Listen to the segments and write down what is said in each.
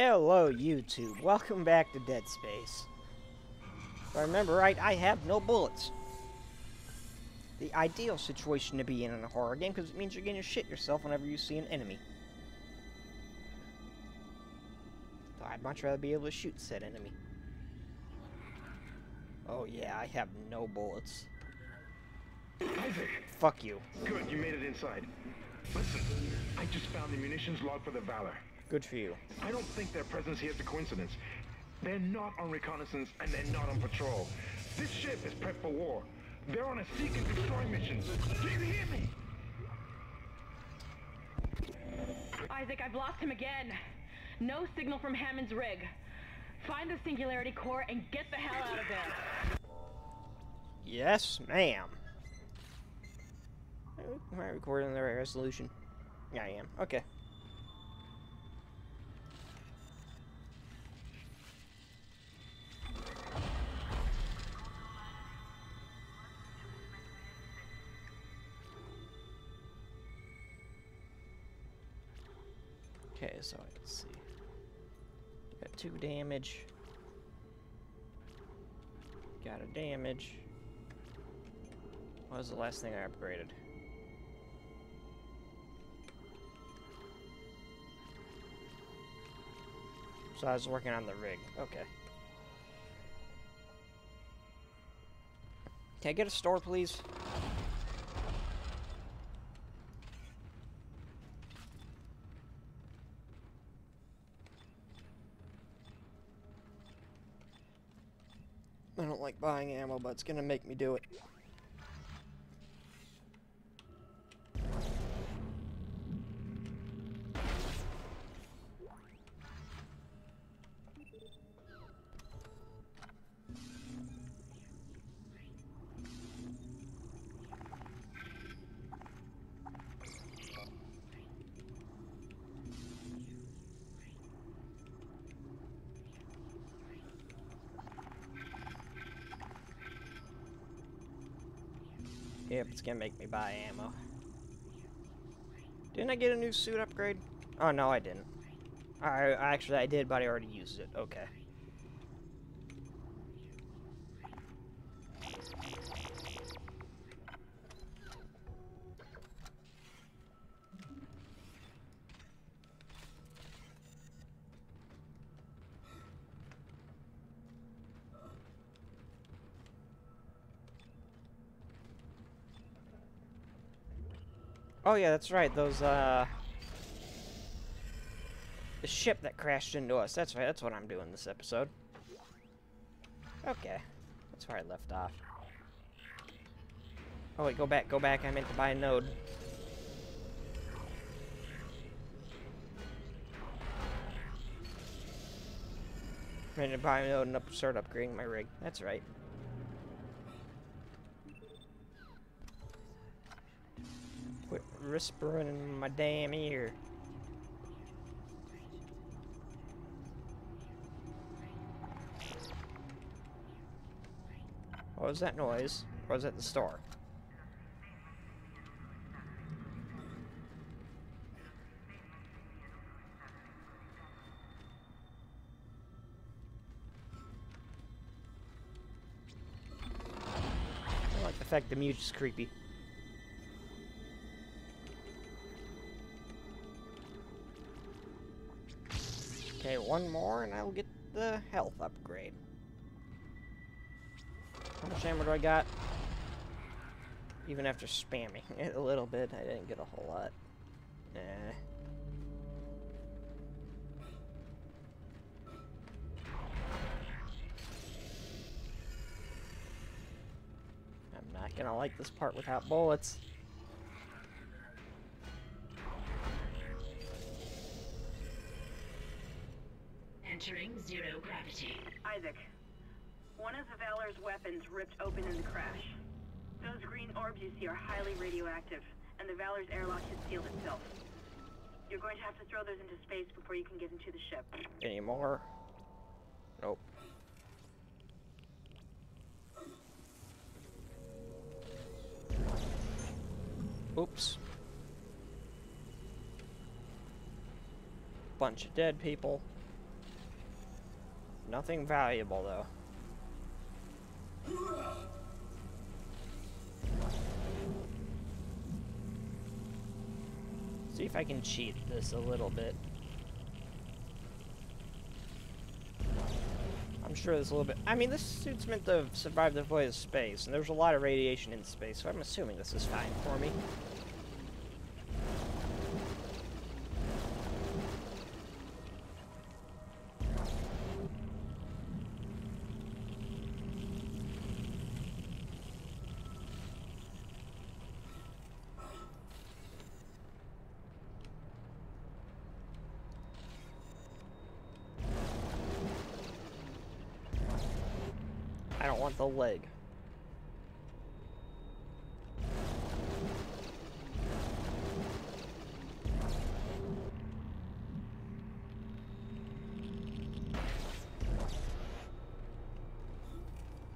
Hello, YouTube. Welcome back to Dead Space. If I remember right, I have no bullets. The ideal situation to be in in a horror game, because it means you're going to shit yourself whenever you see an enemy. So I'd much rather be able to shoot said enemy. Oh yeah, I have no bullets. Isaac! Fuck you. Good, you made it inside. Listen, I just found the munitions log for the Valor. Good for you. I don't think their presence here is a coincidence. They're not on reconnaissance and they're not on patrol. This ship is prepped for war. They're on a seek and destroy mission. Do you hear me? Isaac, I've lost him again. No signal from Hammond's rig. Find the Singularity Core and get the hell out of there. Yes, ma'am. Am I recording the right resolution? Yeah, I am. Okay. Okay, so I can see. Got two damage. Got a damage. What was the last thing I upgraded? So I was working on the rig. Okay. Can I get a store, please? I don't like it's gonna make me do it. It's gonna make me buy ammo. Didn't I get a new suit upgrade? Oh, no, I didn't. I Actually, I did, but I already used it. Okay. Oh yeah, that's right. Those uh, the ship that crashed into us. That's right. That's what I'm doing this episode. Okay, that's where I left off. Oh wait, go back, go back. I meant to buy a node. I meant to buy a node and start upgrading my rig. That's right. Whispering in my damn ear. What was that noise? Or was that the store? I like the fact the music's creepy. One more and I'll get the health upgrade. How much ammo do I got? Even after spamming it a little bit, I didn't get a whole lot. Nah. I'm not gonna like this part without bullets. Isaac, one of the Valor's weapons ripped open in the crash. Those green orbs you see are highly radioactive, and the Valor's airlock has sealed itself. You're going to have to throw those into space before you can get into the ship. Any more? Nope. Oops. Bunch of dead people. Nothing valuable, though. See if I can cheat this a little bit. I'm sure there's a little bit... I mean, this suit's meant to survive the void of space, and there's a lot of radiation in space, so I'm assuming this is fine for me. I don't want the leg.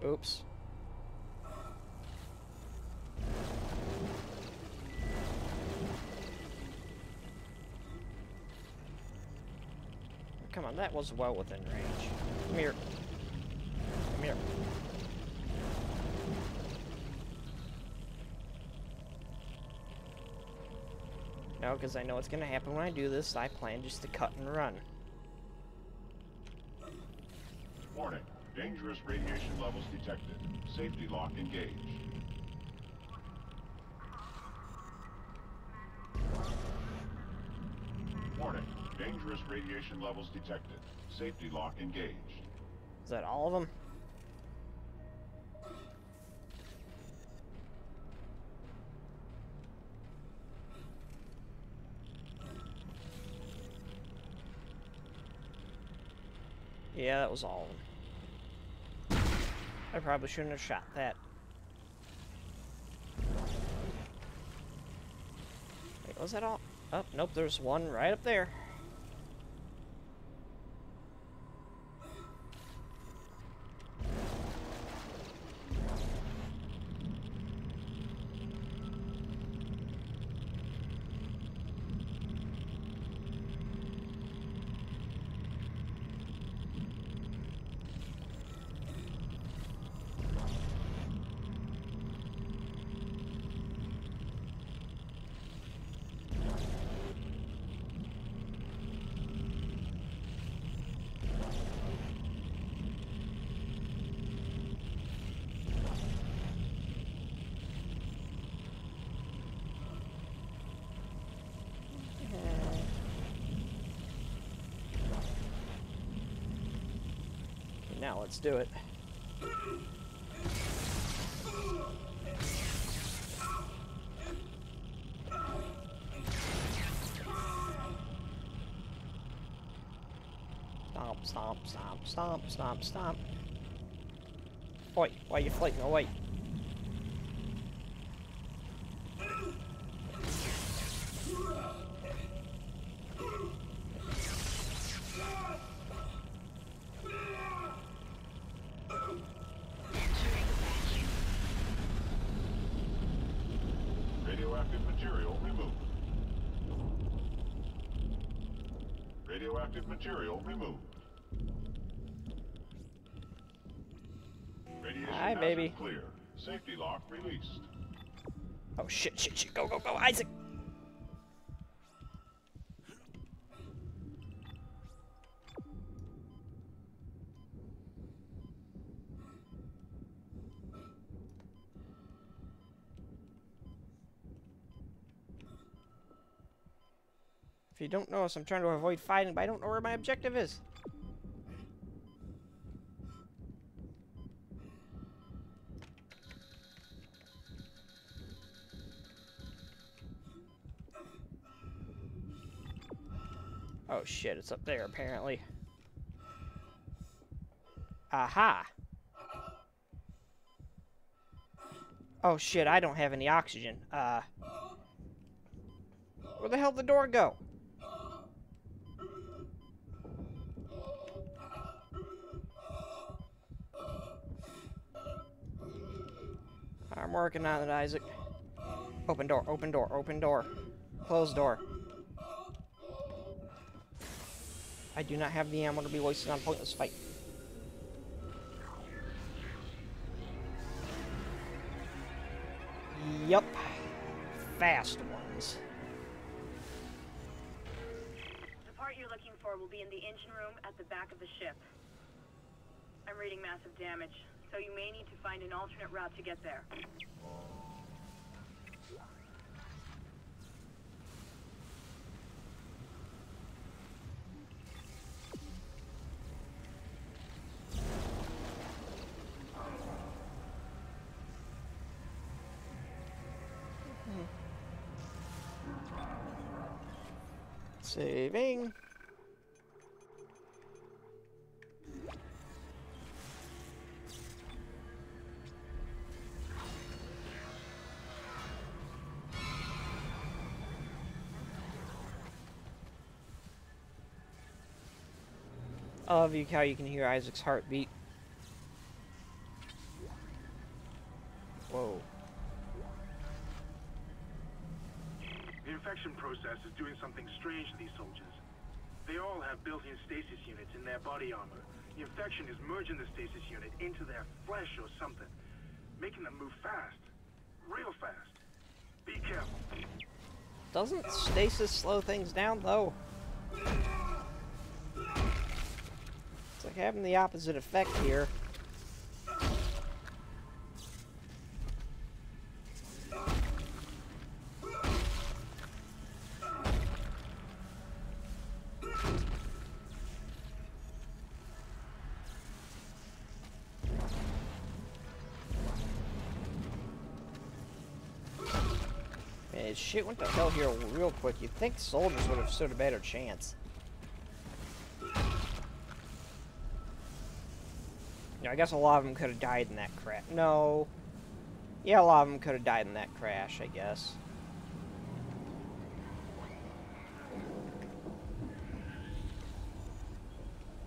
Oops. On, that was well within range. Come here. Come here. No, because I know what's going to happen when I do this. I plan just to cut and run. Warning. Dangerous radiation levels detected. Safety lock engaged. Dangerous radiation levels detected. Safety lock engaged. Is that all of them? Yeah, that was all. I probably shouldn't have shot that. Wait, was that all? Oh, nope, there's one right up there. Now let's do it. Stomp, stomp, stomp, stomp, stomp, stomp. Oi, why are you floating away? Released. Oh shit, shit, shit, go, go, go, Isaac! If you don't notice, I'm trying to avoid fighting, but I don't know where my objective is. Shit, it's up there apparently. Aha! Oh shit, I don't have any oxygen. Uh. Where the hell did the door go? I'm working on it, Isaac. Open door, open door, open door. Closed door. I do not have the ammo to be wasted on pointless fight. Yep. Fast ones. The part you're looking for will be in the engine room at the back of the ship. I'm reading massive damage, so you may need to find an alternate route to get there. Saving. I love you how you can hear Isaac's heartbeat. Whoa. The infection process is doing something strange these soldiers. They all have built-in stasis units in their body armor. The infection is merging the stasis unit into their flesh or something, making them move fast. Real fast. Be careful. Doesn't stasis slow things down, though? It's like having the opposite effect here. Shit went to hell here real quick. You'd think soldiers would have stood a better chance. I guess a lot of them could have died in that crash. No. Yeah, a lot of them could have died in that crash, I guess.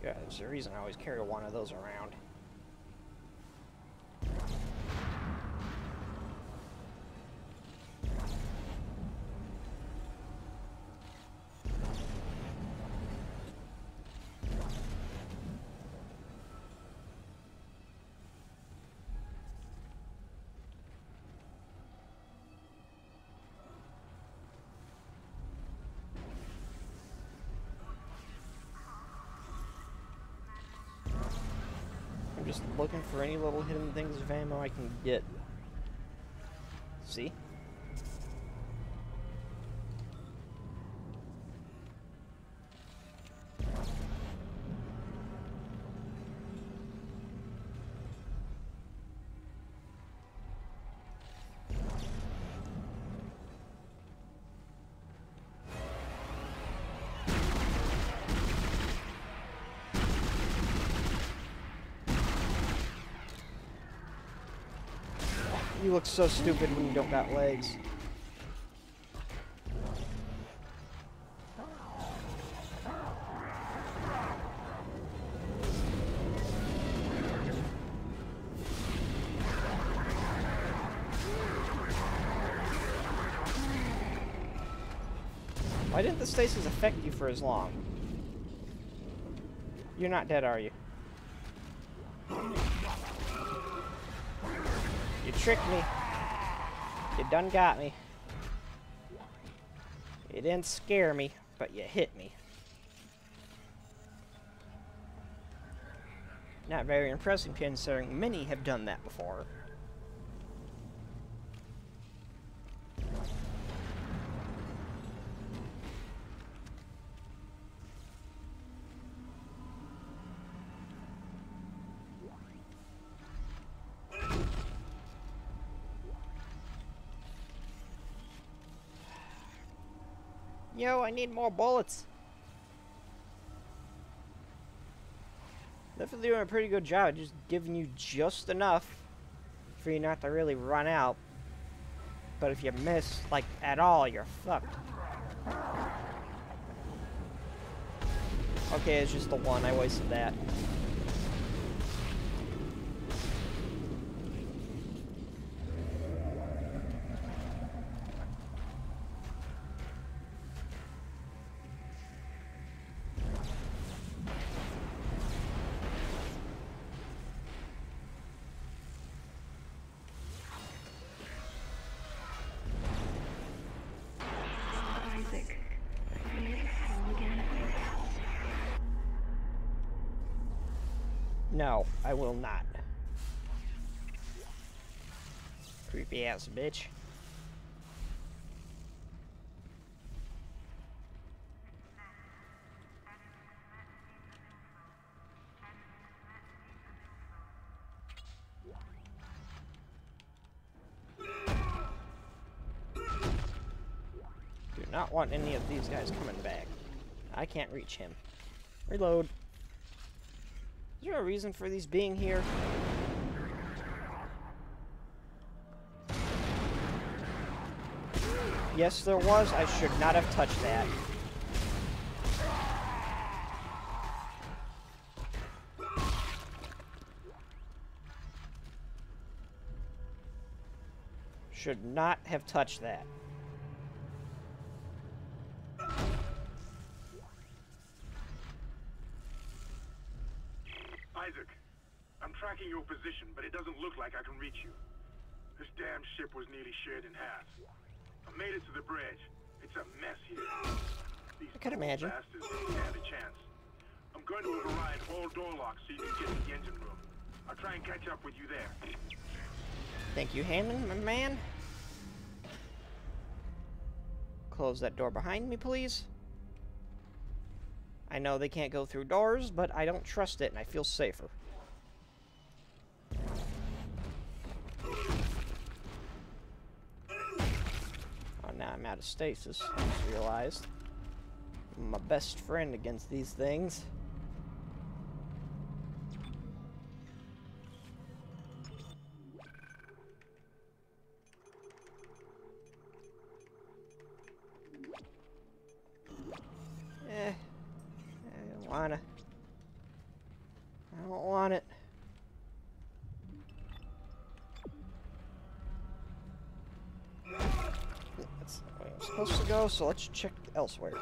Yeah, there's a reason I always carry one of those around. Looking for any little hidden things of ammo I can get. See? You look so stupid when you don't got legs. Why didn't the stasis affect you for as long? You're not dead, are you? Tricked me. You done got me. You didn't scare me, but you hit me. Not very impressive considering many have done that before. I need more bullets. Definitely doing a pretty good job, just giving you just enough for you not to really run out. But if you miss, like, at all, you're fucked. Okay, it's just the one. I wasted that. Will not. Creepy ass bitch. Do not want any of these guys coming back. I can't reach him. Reload. Is there a reason for these being here? Yes, there was. I should not have touched that. Should not have touched that. Reach you. This damn ship was nearly shared in half. I made it to the bridge. It's a mess here. These I can imagine. bastards stand a chance. I'm going to override all door locks so you can get to the engine room. I'll try and catch up with you there. Thank you, Hammond, my man. Close that door behind me, please. I know they can't go through doors, but I don't trust it, and I feel safer. Out of stasis. I just realized. My best friend against these things. So let's check elsewhere.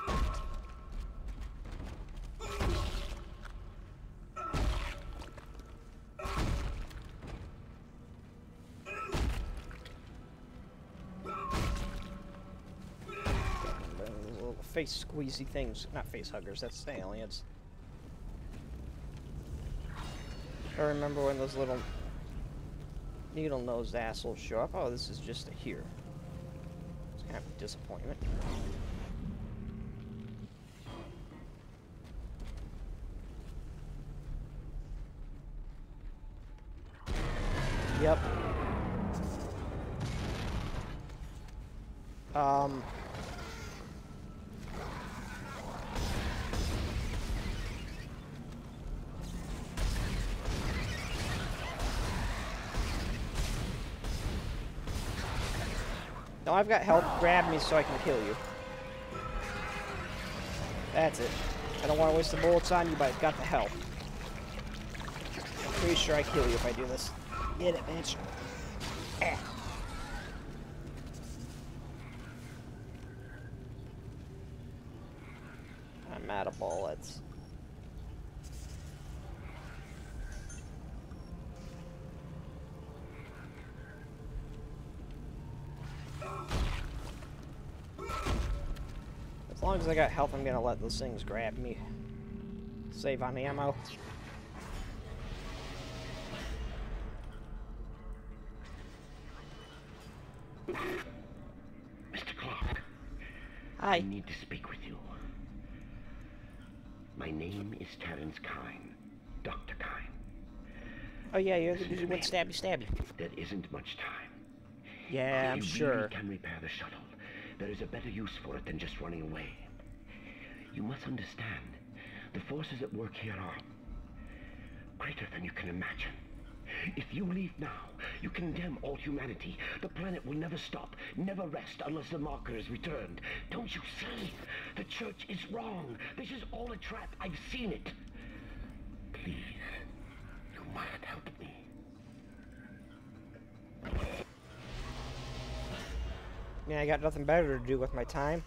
Face squeezy things. Not face huggers, that's the aliens. I remember when those little needle nosed assholes show up. Oh, this is just a here. A disappointment. I've got help. Grab me so I can kill you. That's it. I don't want to waste the bullets on you, but I've got the help. I'm pretty sure I kill you if I do this. Get it, bitch. Eh. I'm out of bullets. As long as I got health, I'm gonna let those things grab me. Save on ammo. Mr. Clarke, Hi. I need to speak with you. My name is Terrence Kyne, Dr. Kyne. Oh yeah, you're the dude who went stabby stabby. There isn't much time. Yeah, If I'm you sure. really can repair the shuttle, there is a better use for it than just running away. You must understand, the forces at work here are greater than you can imagine. If you leave now, you condemn all humanity. The planet will never stop, never rest unless the marker is returned. Don't you see? The church is wrong. This is all a trap. I've seen it. Please, you must help me. Yeah, I got nothing better to do with my time.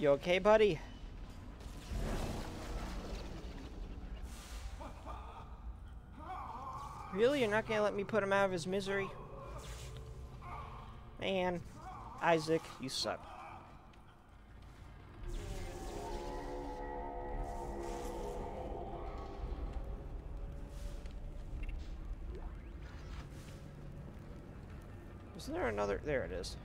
You okay, buddy? Really? You're not gonna let me put him out of his misery? Man, Isaac, you suck. Isn't there another? There it is.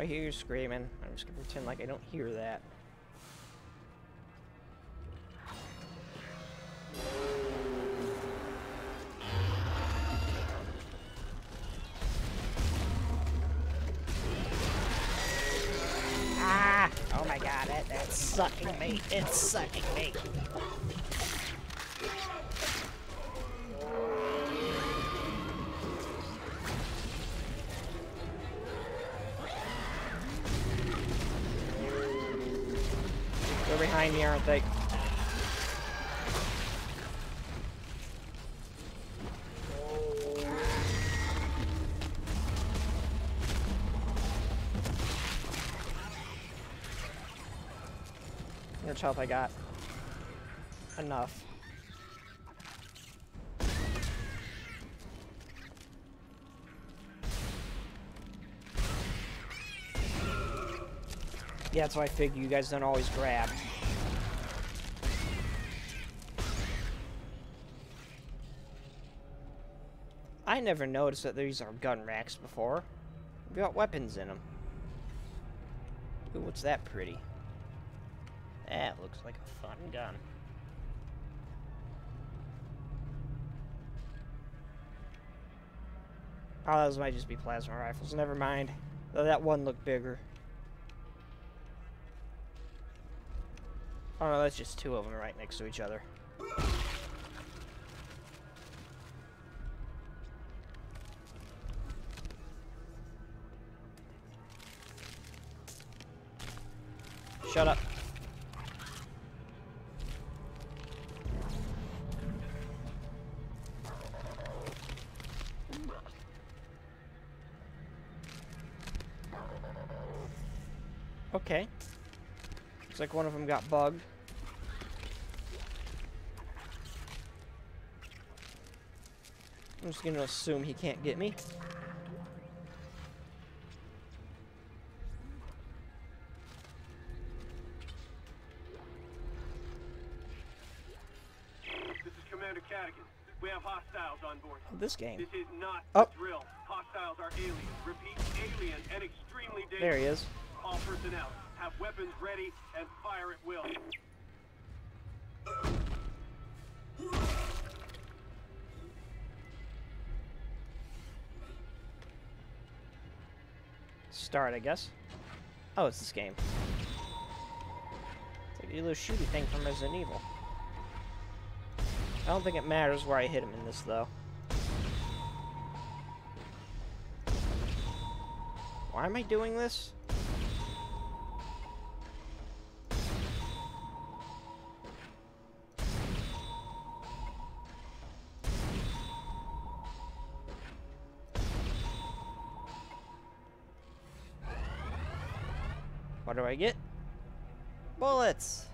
I hear you screaming. I'm just gonna pretend like I don't hear that. Ah! Oh my god, that, that's sucking me. It's sucking me. Aren't? How much health I got? Enough. Yeah, that's why I figure you guys don't always grab. I never noticed that these are gun racks before. We've got weapons in them. Ooh, what's that pretty? That looks like a fun gun. Oh, those might just be plasma rifles. Never mind. Though that one looked bigger. Oh no, that's just two of them right next to each other. Okay. Looks like one of them got bugged. I'm just gonna assume he can't get me. This is Commander Cadigan. We have hostiles on board. Oh, this game. This is not Oh. a drill. Hostiles are alien. Repeat, alien and extremely dangerous. There he is. Personnel, have weapons ready and fire at will. Start, I guess. Oh, it's this game. It's like a little shooty thing from Resident Evil. I don't think it matters where I hit him in this, though. Why am I doing this? I get? Bullets!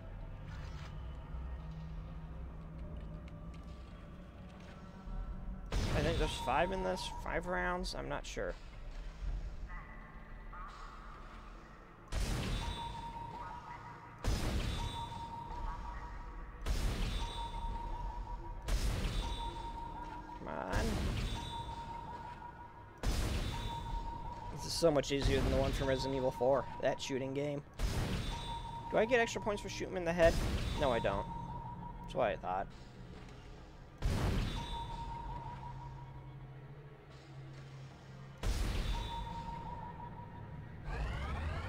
I think there's five in this, five rounds, I'm not sure. So much easier than the one from Resident Evil 4, that shooting game. Do I get extra points for shooting in the head? No, I don't. That's what I thought.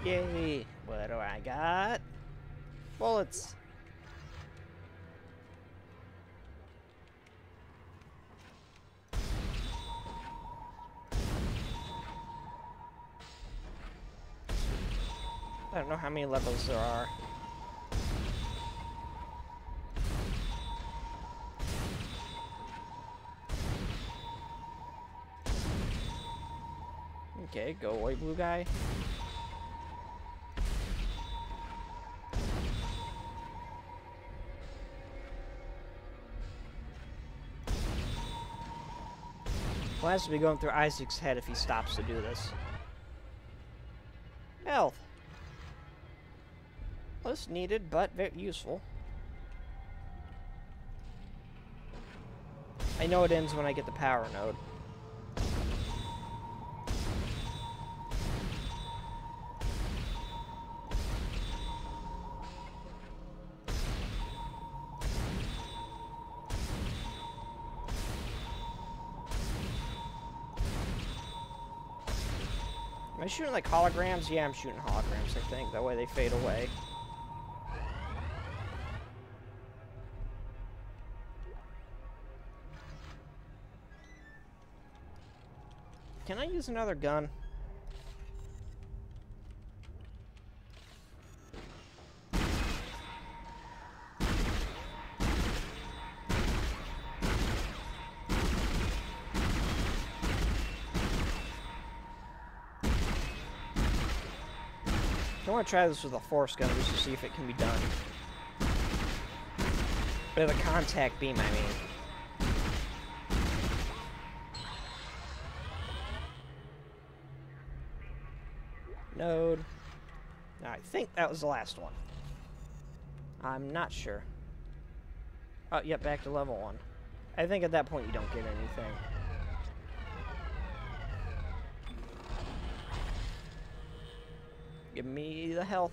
Yay! What do I got? Bullets! I don't know how many levels there are. Okay, go away, blue guy. Well, has to be going through Isaac's head if he stops to do this. Needed, but very useful. I know it ends when I get the power node. Am I shooting like holograms? Yeah, I'm shooting holograms, I think. That way they fade away. Use another gun? I want to try this with a force gun just to see if it can be done. With a contact beam, I mean. Node. I think that was the last one. I'm not sure. Oh, yep, back to level one. I think at that point you don't get anything. Give me the health.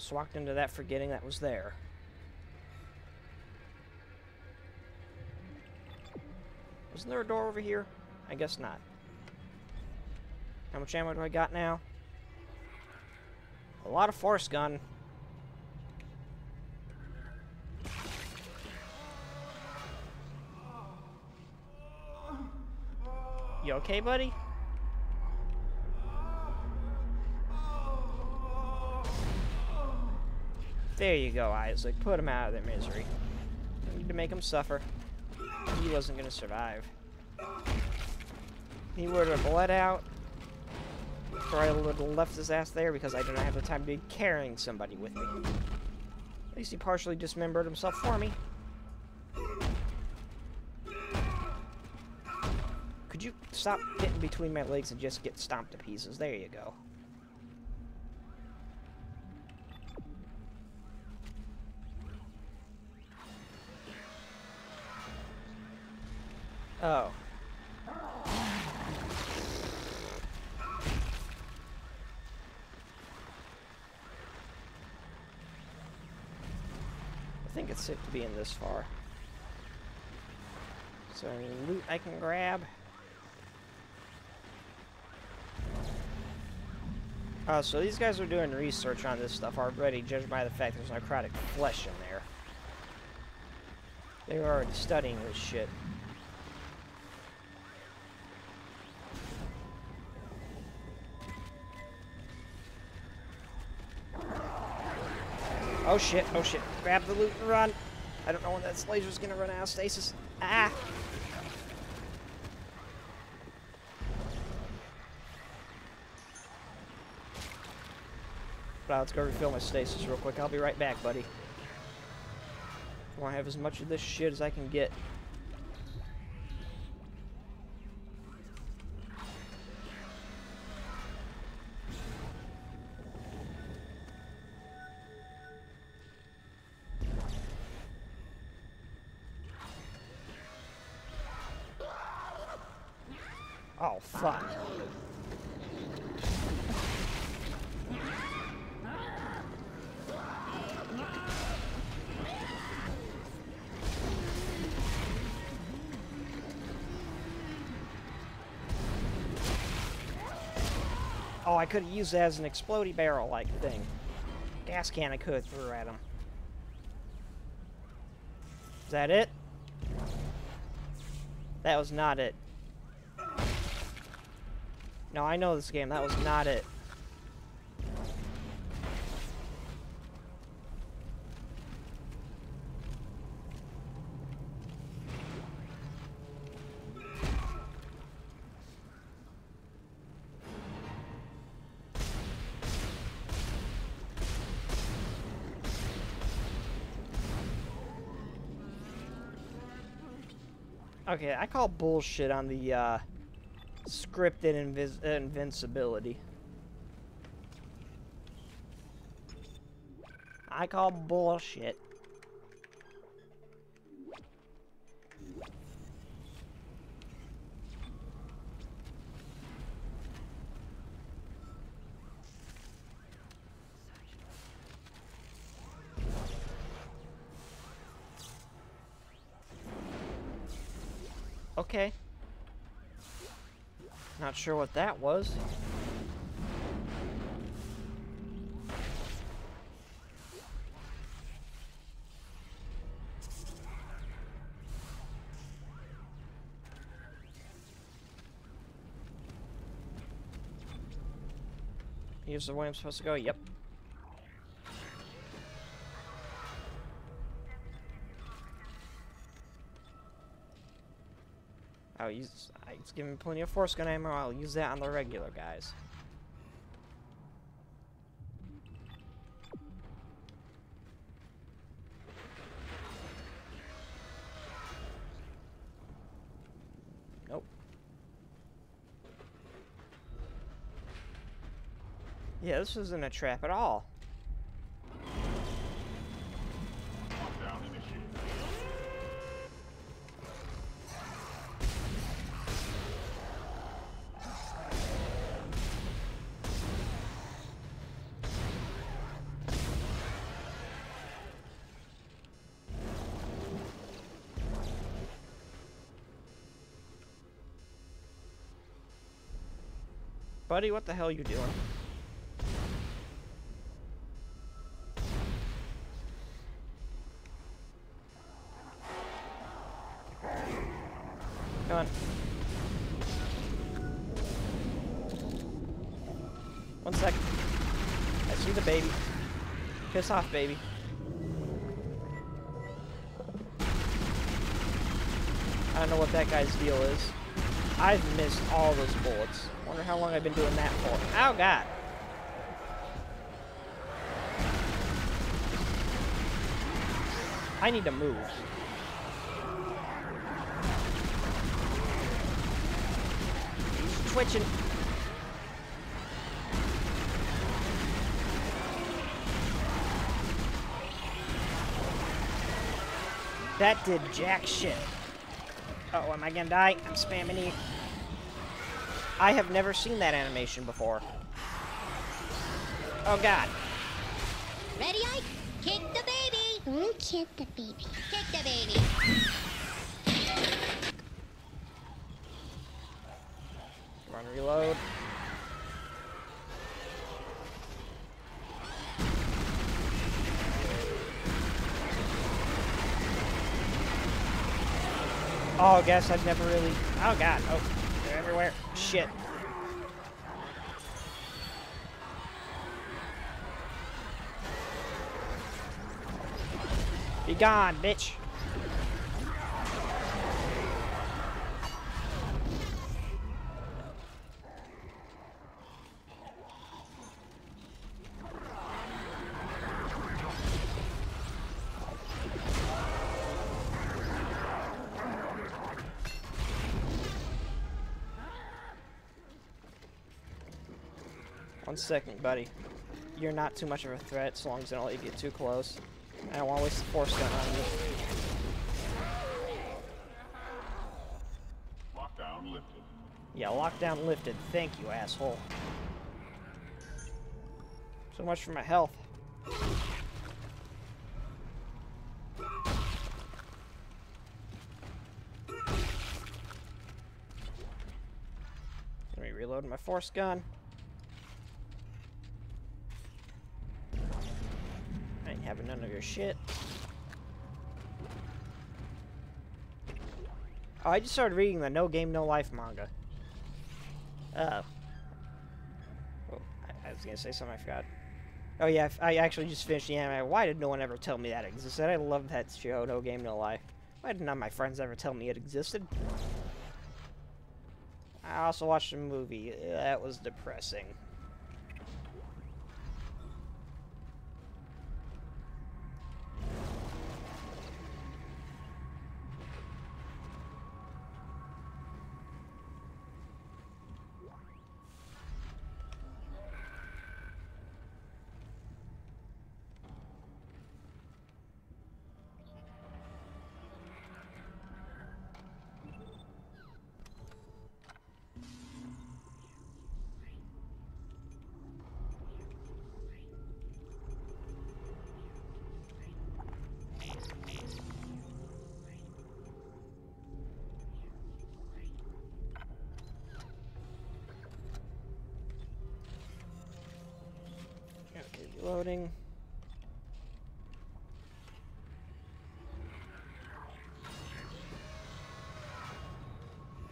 Almost walked into that forgetting that was there. Wasn't there a door over here? I guess not. How much ammo do I got now? A lot of force gun. You okay, buddy? There you go, Isaac. Put him out of their misery. Don't need to make him suffer. He wasn't gonna survive. He would have bled out, or I would have left his ass there because I do not have the time to be carrying somebody with me. At least he partially dismembered himself for me. Could you stop getting between my legs and just get stomped to pieces? There you go. Oh. To be in this far. So any loot I can grab. Uh, so these guys are doing research on this stuff already, judged by the fact there's necrotic flesh in there. They were already studying this shit. Oh shit, oh shit. Grab the loot and run. I don't know when that laser's gonna run out of stasis. Ah! Let's go refill my stasis real quick. I'll be right back, buddy. I want to have as much of this shit as I can get. I could have used that as an explodey barrel-like thing. Gas can I could have threw at him. Is that it? That was not it. No, I know this game. That was not it. Okay, I call bullshit on the uh, scripted invis invincibility. I call bullshit. Okay. Not sure what that was. Here's the way I'm supposed to go. Yep. Use. It's uh, giving me plenty of force gun ammo. I'll use that on the regular guys. Nope. Yeah, this isn't a trap at all. Buddy, what the hell you doing? Come on. One sec. I see the baby. Piss off, baby. I don't know what that guy's deal is. I've missed all those bullets. Wonder how long I've been doing that for. Oh god. I need to move. He's twitching. That did jack shit. Uh oh, am I gonna die? I'm spamming E. I have never seen that animation before. Oh god. Ready, Ike? Kick the baby! Don't kick the baby. Kick the baby! Run reload. Oh, I guess I've never really... Oh god, oh, they're everywhere. Shit. Be gone, bitch. Second, buddy. You're not too much of a threat so long as I don't let you get too close. I don't want to waste the force gun on you. Lockdown lifted. Yeah, lockdown lifted. Thank you, asshole. So much for my health. Let me reload my force gun. I shit. Oh, I just started reading the No Game No Life manga. Uh. Oh, I, I was gonna say something I forgot. Oh yeah, I actually just finished the anime. Why did no one ever tell me that existed? I love that show, No Game No Life. Why did none of my friends ever tell me it existed? I also watched a movie. That was depressing. Reloading.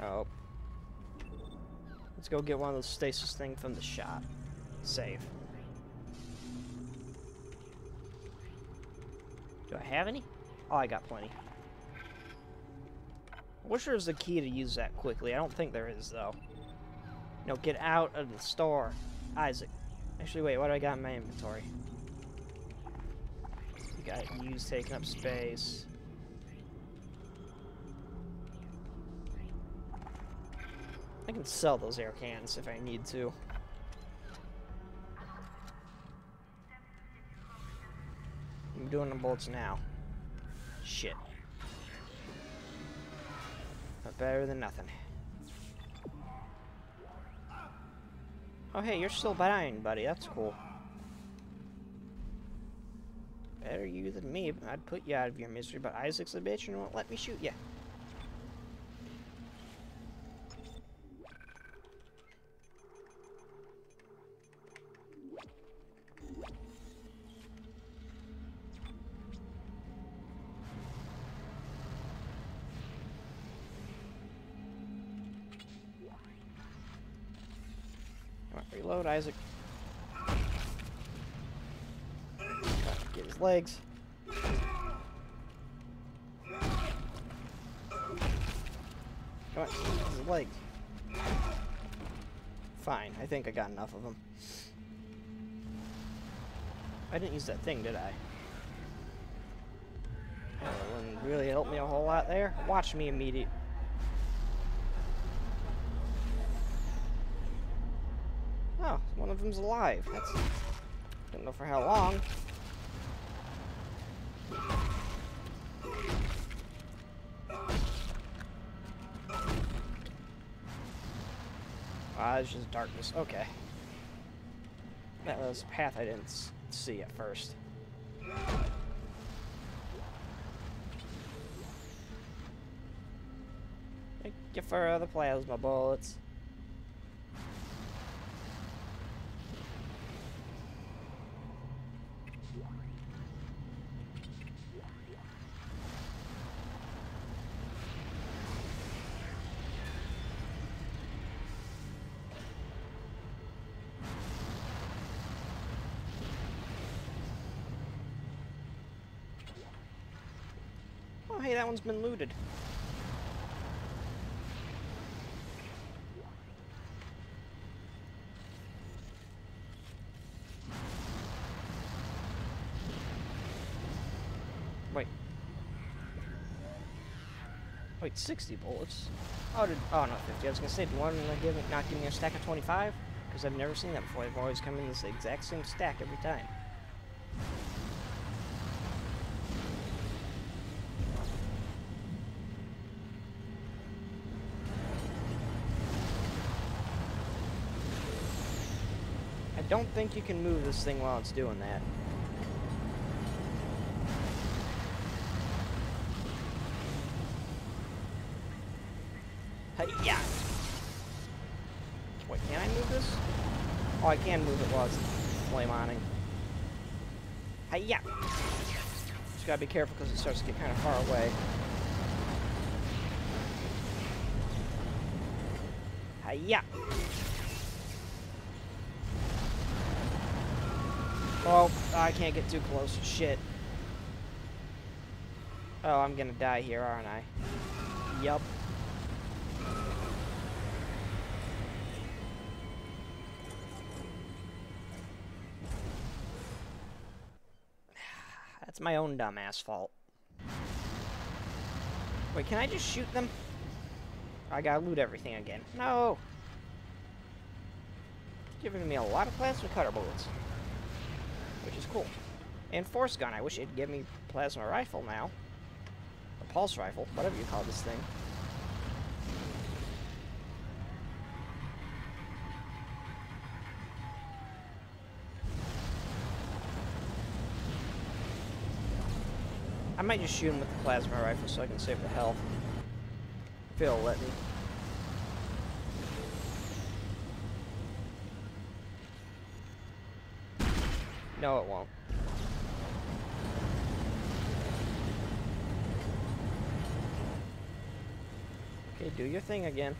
Oh. Let's go get one of those stasis thing from the shop. Save. Do I have any? Oh, I got plenty. I wish there was a key to use that quickly. I don't think there is, though. No, get out of the store. Isaac. Actually, wait, what do I got in my inventory? You got use taking up space. I can sell those air cans if I need to. I'm doing the bolts now. Shit. But better than nothing. Oh hey, you're still dying, buddy. That's cool. Better you than me. I'd put you out of your misery, but Isaac's a bitch and won't let me shoot you. Legs. Come on, his legs. Fine, I think I got enough of them. I didn't use that thing, did I? It wouldn't really help me a whole lot there. Watch me immediate. Oh, one of them's alive. That's don't know for how long. It's just darkness. Okay. That was a path I didn't see at first. Thank you for the plasma bullets. Oh, hey, that one's been looted. Wait. Wait, 60 bullets? Oh, did, oh, no, 50. I was gonna say, did one not give, not give me a stack of 25? Because I've never seen that before. They've always come in this exact same stack every time. I don't think you can move this thing while it's doing that. yeah. Wait, can I move this? Oh, I can move it while it's flame oning. yeah. Just gotta be careful because it starts to get kind of far away. Hey, yeah. I can't get too close. Shit. Oh, I'm gonna die here, aren't I? Yup. That's my own dumbass fault. Wait, can I just shoot them? I gotta loot everything again. No! Giving me a lot of plasma cutter bullets which is cool. And force gun, I wish it'd give me plasma rifle now. A pulse rifle, whatever you call this thing. I might just shoot him with the plasma rifle so I can save the health. It'll let me. No, it won't. Okay, do your thing again.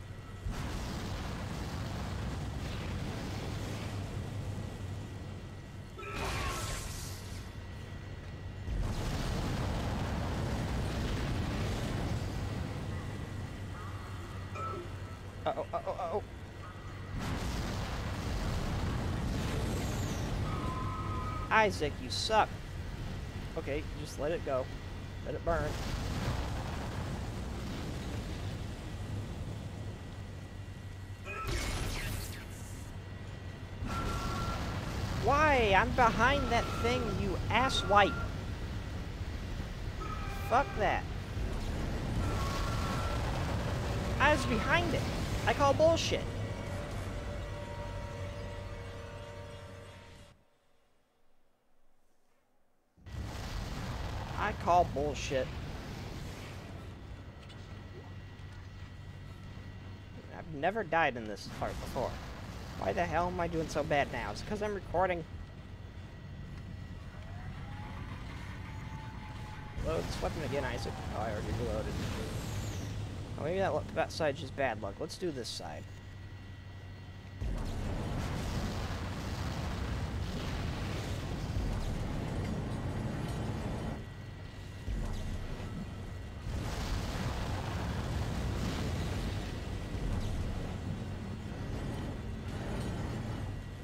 Isaac, you suck. Okay, just let it go. Let it burn. Why? I'm behind that thing, you asswipe. Fuck that. I was behind it. I call bullshit. Call bullshit. I've never died in this part before. Why the hell am I doing so bad now? It's because I'm recording. Load this weapon again, Isaac. Oh, I already reloaded. Oh, maybe that, that side's just bad luck. Let's do this side.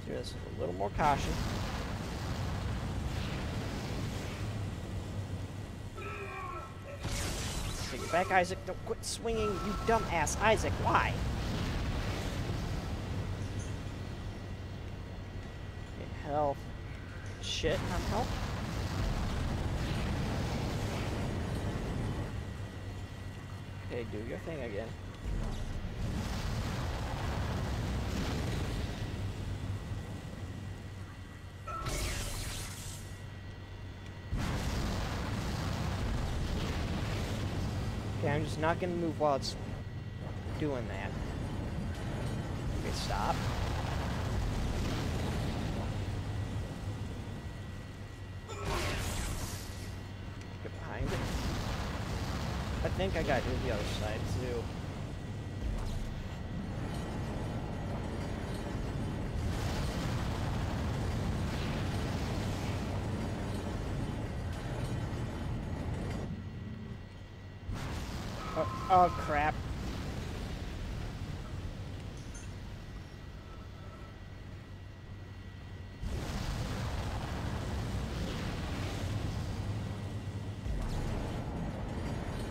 Do this with a little more Take it back, Isaac. Don't quit swinging, you dumbass. Isaac, why? Okay, health. Shit, I'm health. Okay, do your thing again. I'm just not gonna move while it's doing that. Okay, stop. Get behind it. I think I got to the other side too. Oh, oh crap.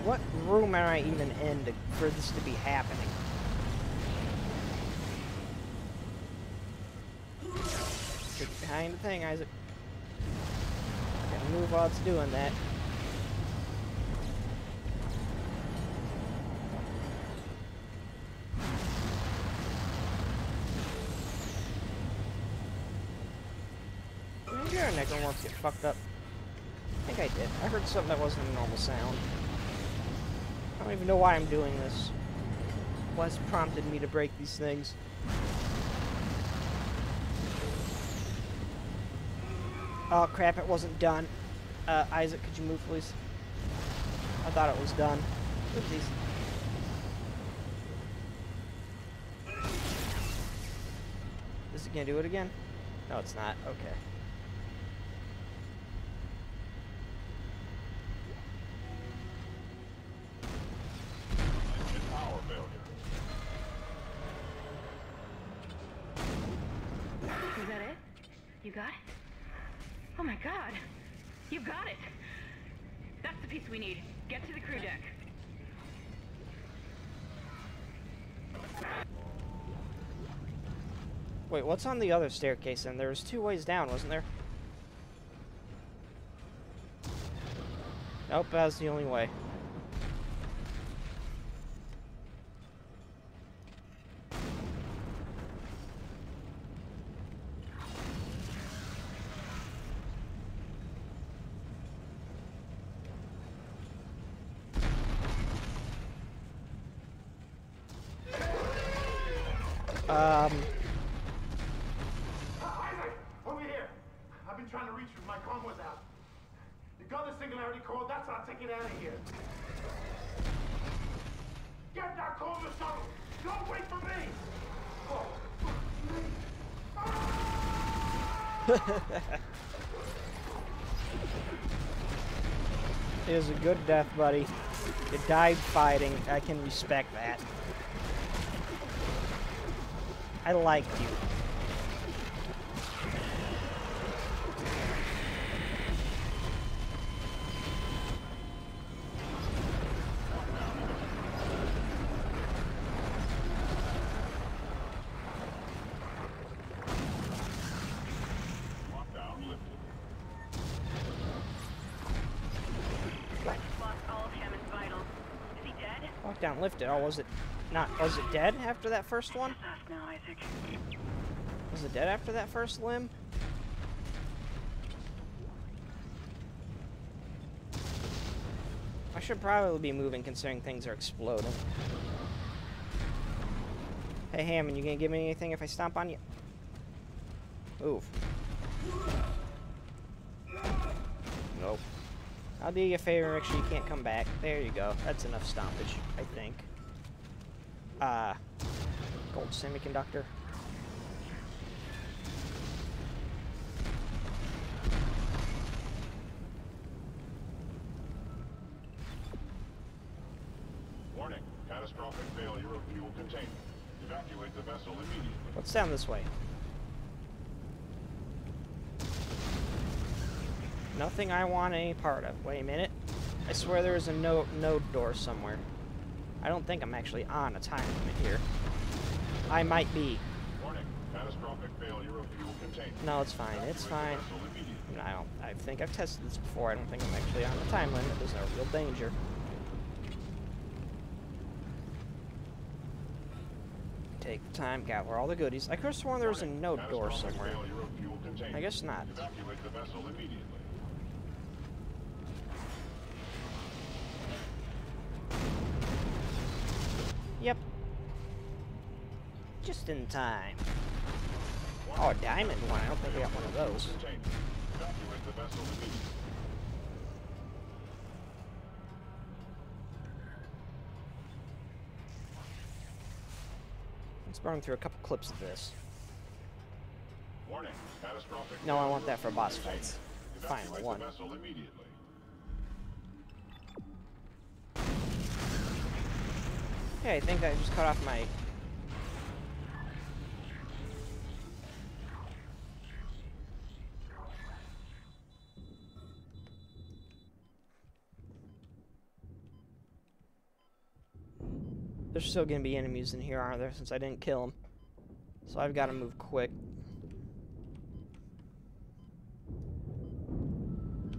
What room am I even in to, for this to be happening? Get behind the thing, Isaac. Gotta move while it's doing that. Maybe our necromorphs get fucked up. I think I did. I heard something that wasn't a normal sound. I don't even know why I'm doing this. What's prompted me to break these things? Oh crap, it wasn't done. Uh, Isaac, could you move please? I thought it was done. Oopsies. Is it gonna do it again? No, it's not. Okay. Engine power failure. Is that it? You got it? Oh my god! You got it! That's the piece we need. Get to the crew deck. Wait, what's on the other staircase then? There was two ways down, wasn't there? Nope, that was the only way. Um, Isaac, over here. I've been trying to reach you. My comm was out. You got the singularity core, that's our ticket out of here. Get that core to shuttle! Don't wait for me! Oh. It was a good death, buddy. You died fighting. I can respect that. I liked you. Lockdown lifted. Lost all of Hammond's vitals. Is he Lockdown lifted. Oh, was it not? Was it dead after that first one? Now, Isaac. Was it dead after that first limb? I should probably be moving considering things are exploding. Hey Hammond, you gonna give me anything if I stomp on you? Move. I'll do you a favor, make sure you can't come back. There you go. That's enough stompage, I think. Uh, gold semiconductor. Warning. Catastrophic failure of fuel containment. Evacuate the vessel immediately. What's down this way? Nothing I want any part of. Wait a minute. I swear there is a no node door somewhere. I don't think I'm actually on a time limit here. I might be. Warning. Catastrophic failure of fuel containment. No, it's fine. It's fine. Evacuate the vessel immediately. I don't. I think I've tested this before. I don't think I'm actually on a time limit. There's no real danger. Take the time, gather all the goodies. I could have sworn there was a node door somewhere. failure of fuel containment. I guess not. Evacuate the vessel immediately. Yep. Just in time. Oh, a diamond one. I don't think we got one of those. Containment. Evacuate the. Let's burn through a couple clips of this. Warning. Catastrophic No, I want that for boss fights. Fine, one. Okay, I think I just cut off my... There's still gonna be enemies in here, aren't there, since I didn't kill them. So I've got to move quick.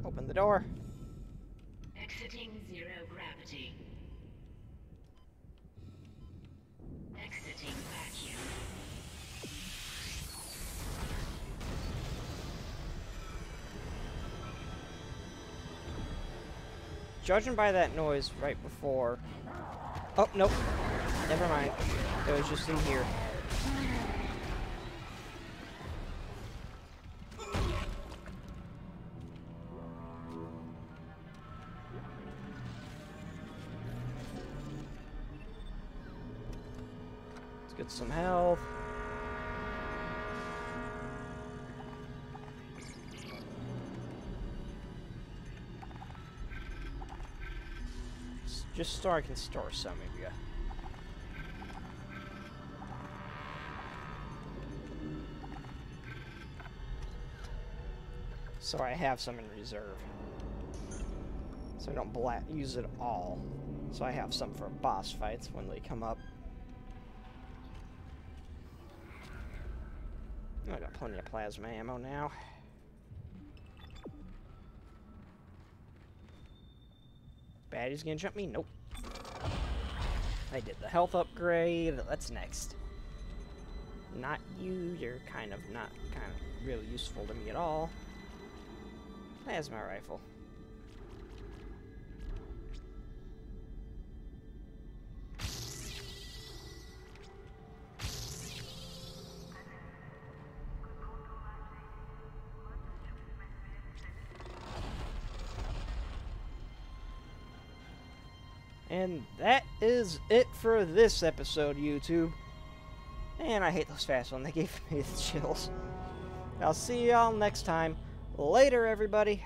Open the door. Exiting zero gravity. Exiting vacuum. Judging by that noise right before... Oh, nope. Never mind. It was just in here. Let's get some health. Just so I can store some of you. So I have some in reserve. So I don't use it all. So I have some for boss fights when they come up. Oh, I got plenty of plasma ammo now. Baddie's gonna jump me? Nope. I did the health upgrade. That's next. Not you. You're kind of not kind of really useful to me at all. Plasma rifle. And that is it for this episode, YouTube. And I hate those fast ones, they gave me the chills. I'll see y'all next time. Later, everybody.